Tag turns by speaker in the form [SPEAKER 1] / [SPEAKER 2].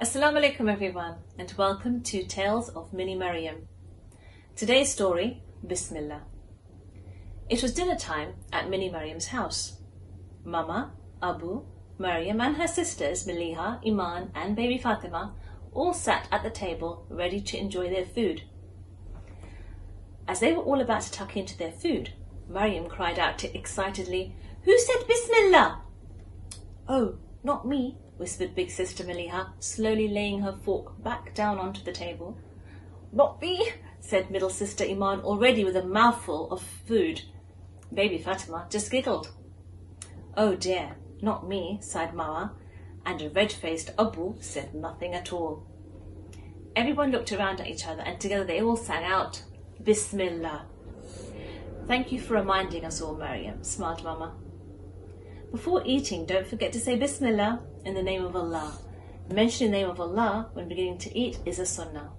[SPEAKER 1] Assalamu alaikum everyone and welcome to Tales of Mini Maryam. Today's story, Bismillah. It was dinner time at Mini Maryam's house. Mama, Abu, Maryam and her sisters Maliha, Iman and baby Fatima all sat at the table ready to enjoy their food. As they were all about to tuck into their food, Maryam cried out excitedly, Who said Bismillah? Oh, not me, whispered big sister Maliha, slowly laying her fork back down onto the table. Not me, said middle sister Iman, already with a mouthful of food. Baby Fatima just giggled. Oh dear, not me, sighed Mama, and a red-faced Abu said nothing at all. Everyone looked around at each other and together they all sang out, Bismillah. Thank you for reminding us all, Maryam, smiled Mama. Before eating, don't forget to say Bismillah in the name of Allah. Mentioning the name of Allah when beginning to eat is a sunnah.